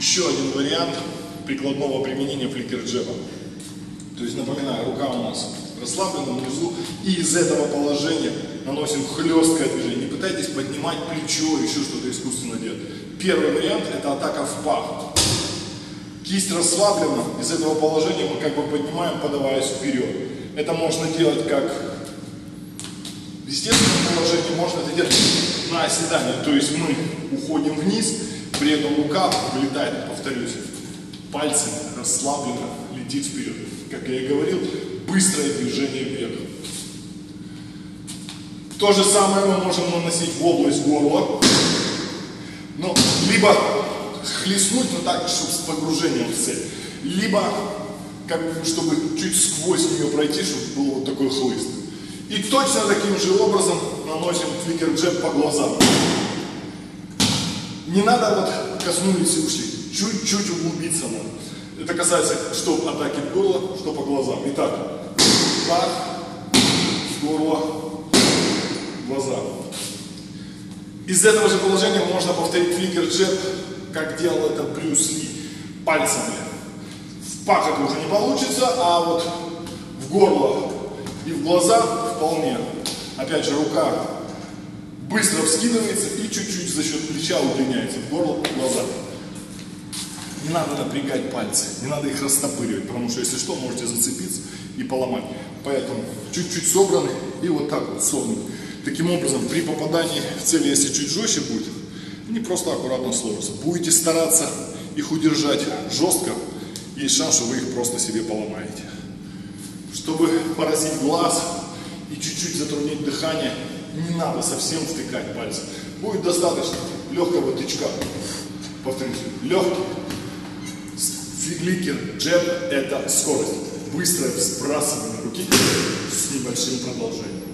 Еще один вариант прикладного применения фликер-джеба. То есть, напоминаю, рука у нас расслаблена внизу, и из этого положения наносим хлесткое движение. Не пытайтесь поднимать плечо, еще что-то искусственно делать. Первый вариант – это атака в пах. Кисть расслаблена, из этого положения мы как бы поднимаем, подаваясь вперед. Это можно делать как в естественном положении, можно это делать на оседании. То есть мы уходим вниз, при этом рука вылетает, повторюсь, пальцами расслабленно летит вперед. Как я и говорил, быстрое движение вверх. То же самое мы можем наносить в область горла. Но либо хлестнуть, но так, чтобы с погружением в цель. Либо, как бы, чтобы чуть сквозь нее пройти, чтобы был вот такой хлыст. И точно таким же образом наносим фликер джеб по глазам. Не надо вот коснулись и ушли. Чуть-чуть углубиться надо. Это касается что атаки в горло, что по глазам. Итак, пах, горло, глаза. Из этого же положения можно повторить фликер джеб, как делал это Брюс Ли, пальцами. В пах это уже не получится, а вот в горло и в глаза вполне. Опять же, рука быстро вскидывается и чуть-чуть за счет плеча удлиняется горло, глаза. Не надо напрягать пальцы, не надо их растопыривать, потому что если что, можете зацепиться и поломать. Поэтому чуть-чуть собраны и вот так вот согнуты. Таким образом, при попадании в цель, если чуть жестче будет, они просто аккуратно сложатся. Будете стараться их удержать жестко, есть шанс, что вы их просто себе поломаете. Чтобы поразить глаз и чуть-чуть затруднить дыхание, не надо совсем втыкать пальцы. Будет достаточно легкого тычка. Повторюсь, легкий. Фигликер, джеб – это скорость. Быстрое сбрасывание руки с небольшим продолжением.